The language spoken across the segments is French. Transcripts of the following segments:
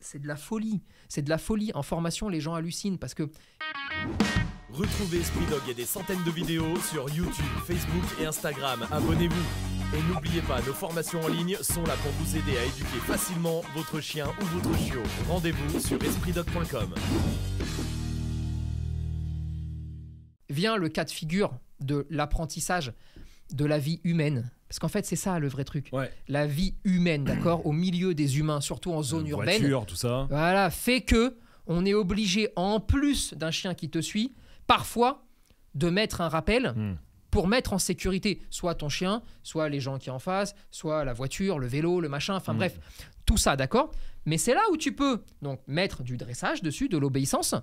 c'est de la folie. C'est de la folie. En formation, les gens hallucinent parce que Retrouvez Esprit Dog et des centaines de vidéos sur YouTube, Facebook et Instagram. Abonnez-vous. Et n'oubliez pas, nos formations en ligne sont là pour vous aider à éduquer facilement votre chien ou votre chiot. Rendez-vous sur espritdog.com. vient le cas de figure de l'apprentissage de la vie humaine. Parce qu'en fait, c'est ça le vrai truc. Ouais. La vie humaine, d'accord, au milieu des humains, surtout en zone urbaine. Voiture, tout ça. Voilà, fait que on est obligé, en plus d'un chien qui te suit, parfois de mettre un rappel Hmm. pour mettre en sécurité soit ton chien, soit les gens qui en face, soit la voiture, le vélo, le machin, enfin Hmm. bref, tout ça, d'accord Mais c'est là où tu peux donc mettre du dressage dessus, de l'obéissance.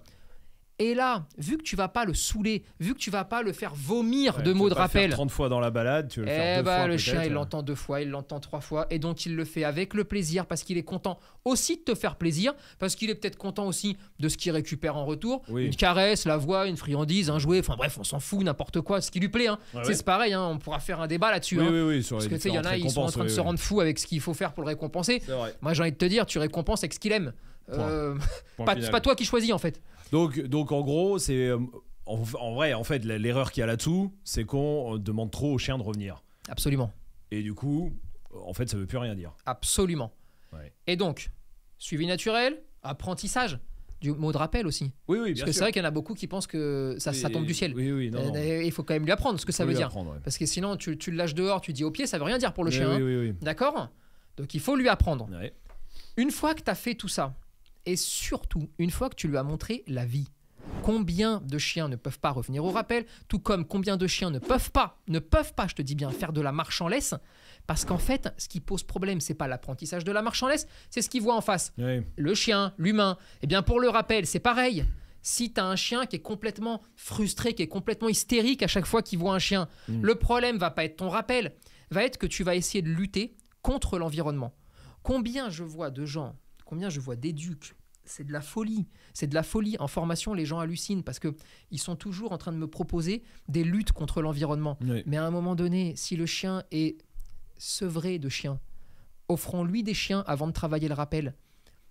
Et là, vu que tu vas pas le saouler, vu que tu vas pas le faire vomir Ouais, de mots de pas le faire rappel, 30 fois dans la balade, tu veux le faire eh deux bah, fois le chien, il l'entend deux fois, il l'entend trois fois, et donc il le fait avec le plaisir parce qu'il est content aussi de te faire plaisir, parce qu'il est peut-être content aussi de ce qu'il récupère en retour. Oui. Une caresse, la voix, une friandise, un jouet, enfin bref, on s'en fout, n'importe quoi, ce qui lui plaît. hein. Ouais, C'est ouais. pareil, hein, on pourra faire un débat là-dessus. Oui, hein. oui, Parce que tu sais, il y en a, ils sont en train de se rendre fous avec ce qu'il faut faire pour le récompenser. Moi, j'ai envie de te dire, tu récompenses avec ce qu'il aime. Euh, pas- c'est pas toi qui choisis en fait. Donc, donc en gros, c'est euh, en, en vrai, en fait, l'erreur qu'il y a là-dessous, c'est qu'on euh, demande trop au chien de revenir. Absolument. Et du coup, en fait, ça veut plus rien dire. Absolument. Ouais. Et donc, suivi naturel, apprentissage, du mot de rappel aussi. Oui, oui, Parce bien que c'est vrai qu'il y en a beaucoup qui pensent que ça, ça tombe du ciel. Oui, oui, non, non. Il faut quand même lui apprendre ce que ça veut dire. ouais. Parce que sinon, tu, tu le lâches dehors, tu dis au pied, ça veut rien dire pour le Oui, chien. oui, hein. oui, oui. D'accord? Donc il faut lui apprendre. Ouais. Une fois que tu as fait tout ça, et surtout une fois que tu lui as montré la vie, combien de chiens ne peuvent pas revenir au rappel, tout comme combien de chiens ne peuvent pas, ne peuvent pas, je te dis bien, faire de la marche en laisse, parce qu'en fait, ce qui pose problème, c'est pas l'apprentissage de la marche en laisse, c'est ce qu'il voit en face le chien, l'humain. Eh bien, pour le rappel, c'est pareil. Si tu as un chien qui est complètement frustré, qui est complètement hystérique à chaque fois qu'il voit un chien, Mm. le problème va pas être ton rappel, va être que tu vas essayer de lutter contre l'environnement. Combien je vois de gens, combien je vois d'éducs, c'est de la folie. C'est de la folie. En formation, les gens hallucinent parce que ils sont toujours en train de me proposer des luttes contre l'environnement. Mais à un moment donné, si le chien est sevré de chiens, offrons-lui des chiens avant de travailler le rappel.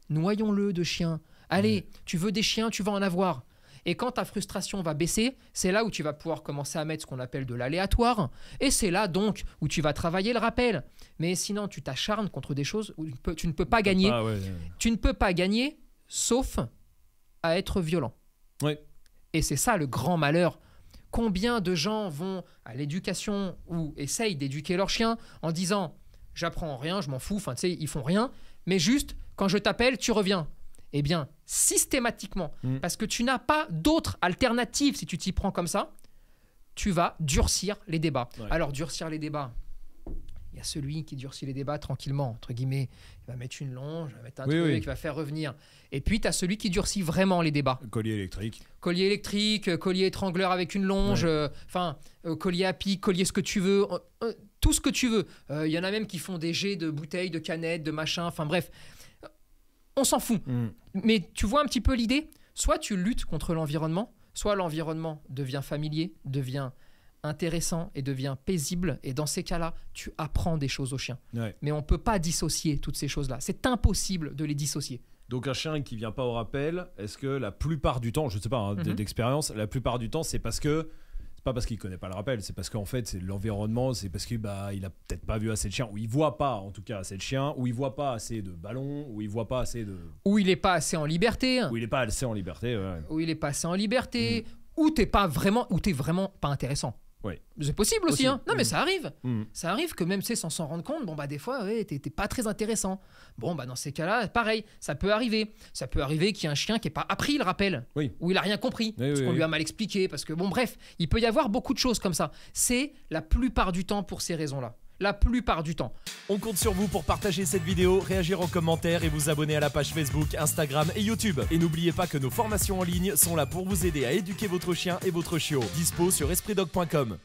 Noyons-le de chiens. Allez, tu veux des chiens, tu vas en avoir. Et quand ta frustration va baisser, c'est là où tu vas pouvoir commencer à mettre ce qu'on appelle de l'aléatoire. Et c'est là donc où tu vas travailler le rappel. Mais sinon, tu t'acharnes contre des choses où tu, peux- tu ne peux pas gagner. Ouais. Tu ne peux pas gagner sauf à être violent. Ouais. Et c'est ça le grand malheur. Combien de gens vont à l'éducation ou essayent d'éduquer leur chien en disant j'apprends rien, je m'en fous, enfin tu sais, ils font rien, mais juste quand je t'appelle, tu reviens. Eh bien, systématiquement, Mm. parce que tu n'as pas d'autre alternative si tu t'y prends comme ça, tu vas durcir les débats. Ouais. Alors, durcir les débats, il y a celui qui durcit les débats tranquillement, entre guillemets. Il va mettre une longe, il va mettre un Oui, truc, oui. il va faire revenir. Et puis, tu as celui qui durcit vraiment les débats Collier électrique. collier électrique, euh, collier étrangleur avec une longe, Ouais. euh, enfin euh, collier à pic, collier ce que tu veux, euh, tout ce que tu veux. Euh, Il y en a même qui font des jets de bouteilles, de canettes, de machin, enfin bref. On s'en fout. Mm. Mais tu vois un petit peu l'idée? Soit tu luttes contre l'environnement, soit l'environnement devient familier, devient intéressant et devient paisible. Et dans ces cas-là, tu apprends des choses au chien. Ouais. Mais on ne peut pas dissocier toutes ces choses-là. C'est impossible de les dissocier. Donc un chien qui vient pas au rappel, est-ce que la plupart du temps, je sais pas hein, Mhm. d'expérience, la plupart du temps c'est parce que pas parce qu'il connaît pas le rappel, c'est parce qu'en fait c'est l'environnement, c'est parce qu'il bah il a peut-être pas vu assez de chiens, ou il voit pas en tout cas assez de chiens, ou il voit pas assez de ballons, ou il voit pas assez de, Ou il n'est pas assez en liberté. ou il est pas assez en liberté. ouais. où il est passé en liberté, ou t'es pas vraiment, ou t'es vraiment pas intéressant. C'est possible aussi, Aussi. hein. Non, mais Mhm. ça arrive. Mm. Ça arrive que même c'est sans s'en rendre compte, bon bah des fois, ouais, t'es pas très intéressant. Bon bah dans ces cas-là, pareil, ça peut arriver. Ça peut arriver qu'il y ait un chien qui ait pas appris le rappel, Oui. ou il a rien compris, Oui, parce qu'on lui a mal expliqué, parce que bon bref, il peut y avoir beaucoup de choses comme ça. C'est la plupart du temps pour ces raisons-là. La plupart du temps. On compte sur vous pour partager cette vidéo, réagir en commentaire et vous abonner à la page Facebook, Instagram et YouTube. Et n'oubliez pas que nos formations en ligne sont là pour vous aider à éduquer votre chien et votre chiot. Dispo sur espritdog.com.